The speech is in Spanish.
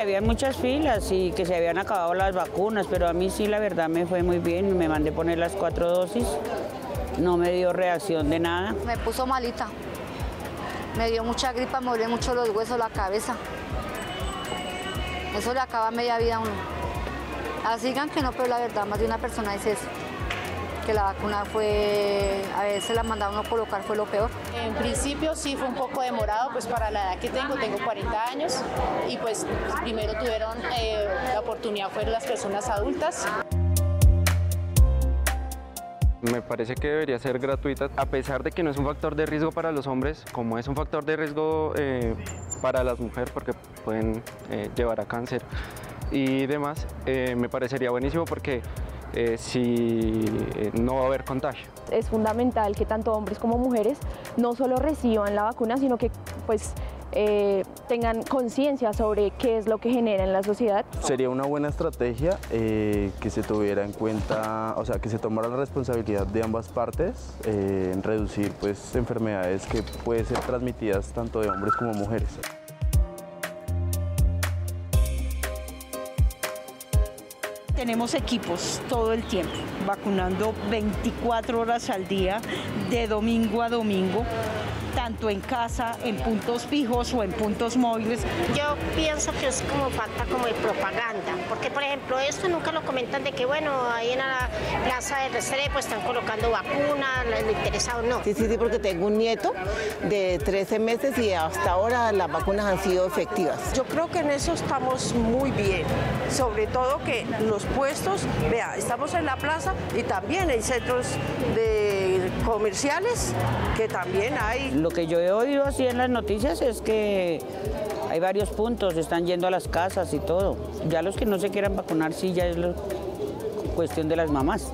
Había muchas filas y que se habían acabado las vacunas, pero a mí sí la verdad me fue muy bien, me mandé poner las cuatro dosis, no me dio reacción de nada. Me puso malita, me dio mucha gripa, me dolían mucho los huesos, la cabeza. Eso le acaba media vida a uno. Así digan que no, pero la verdad, más de una persona dice eso. Que la vacuna fue, a veces la mandaron a colocar, fue lo peor. En principio sí fue un poco demorado, pues para la edad que tengo, tengo 40 años, y pues primero tuvieron eh, la oportunidad fueron las personas adultas. Me parece que debería ser gratuita, a pesar de que no es un factor de riesgo para los hombres, como es un factor de riesgo eh, para las mujeres, porque pueden eh, llevar a cáncer y demás, eh, me parecería buenísimo porque eh, si eh, no va a haber contagio. Es fundamental que tanto hombres como mujeres no solo reciban la vacuna, sino que pues eh, tengan conciencia sobre qué es lo que genera en la sociedad. Sería una buena estrategia eh, que se tuviera en cuenta, o sea, que se tomara la responsabilidad de ambas partes eh, en reducir pues enfermedades que pueden ser transmitidas tanto de hombres como mujeres. Tenemos equipos todo el tiempo, vacunando 24 horas al día, de domingo a domingo, tanto en casa, en puntos fijos o en puntos móviles. Yo pienso que es como falta como de propaganda, porque por ejemplo esto nunca lo comentan de que bueno, ahí en la plaza de Restrepo están colocando vacunas, les interesa o no. Sí, sí, sí, porque tengo un nieto de 13 meses y hasta ahora las vacunas han sido efectivas. Yo creo que en eso estamos muy bien, sobre todo que los puestos, vea, estamos en la plaza y también hay centros de comerciales que también hay. Lo que yo he oído así en las noticias es que hay varios puntos, están yendo a las casas y todo. Ya los que no se quieran vacunar sí ya es cuestión de las mamás.